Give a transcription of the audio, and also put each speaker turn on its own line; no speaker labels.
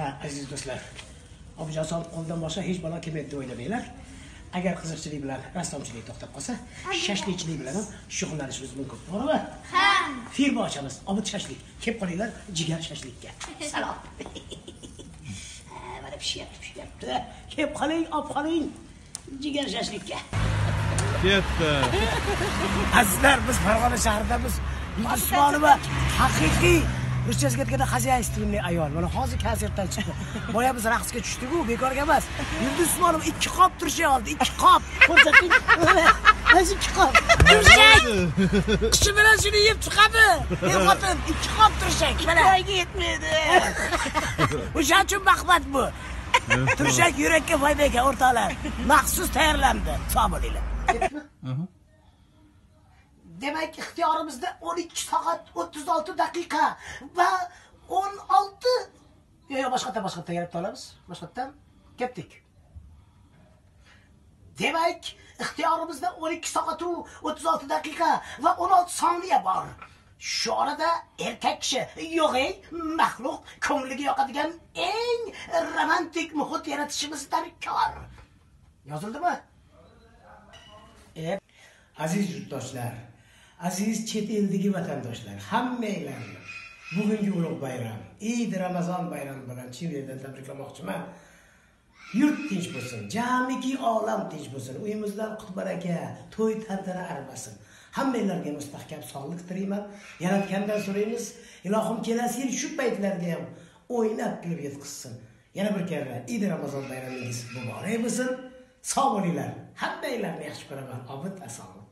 ha aziz do'stlar. Obujason qo'ldan boshqa hech balo kelmaydi deb o'ylamanglar. Agar qiziqchilik bilan rassomchilik to'xtab qolsa shashlikchilik bilan ham shug'ullanishingiz mumkin to'g'rimi? Ha. Firma ochamiz obid shashlik. Kelib qolinglar jigar shashlikka. Salom. Mana pishyapti pishyapti kelib qoling olib qoling. Jigar shashlikka.
Ketdi.
azizlar biz farg'ona shahridamiz usmonova haqiqiy ruschasiga aytganda хозяйственный ayol. Mana hozir konsertdan chiqdi. Boya biz raqsga tushdiku bekorga emas. Yulduz usmonova ikki qop turshak oldi ikki qop. Ko'rsating mana shu ikki qop. Turshak qishi bilan shuni yeb chiqadi. Er xotin ikki qop turshak mana. Yetmaydi. O'shaning uchun bahmat bu. Turshak yurakka foyda ekan o'rtoqlar. Maxsus tayyorlandi. Sog' bo'linglar. Demak ixtiyorimizda 12 soat 36 daqiqa va 16 yo yo boshqatdan boshqatdan yaratib olamiz boshqatdan ketdik. Demak ixtiyorimizda 12 soat 36 daqiqa va 16 soniya bor. Shu orada erkak kishi yo'q ey maxluq ko'ngliga yoqadigan eng romantik muhit yaratishimiz darkor yozildimi? E, aziz yurtdoshlar aziz chet eldagi vatandoshlar hammanglarni bugungi ulug' bayram eid ramazon bayrami bilan chin yurakdan tabriklamoqchiman. Yurt tinch bo'lsin jamiki olam tinch bo'lsin uyimizdan qut baraka to'y tantana armasin hammanglarga mustahkam sog'lik tilayman. Yaratgandan so'raymiz ilohim kelasi yil shu paytlarga ham o'ynab kulib yetkazsin yana bir karra eid ramazon bayramingiz muborak bo'lsin. Sog' bo'linglar hammanglarni yaxshi ko'raman obid asalom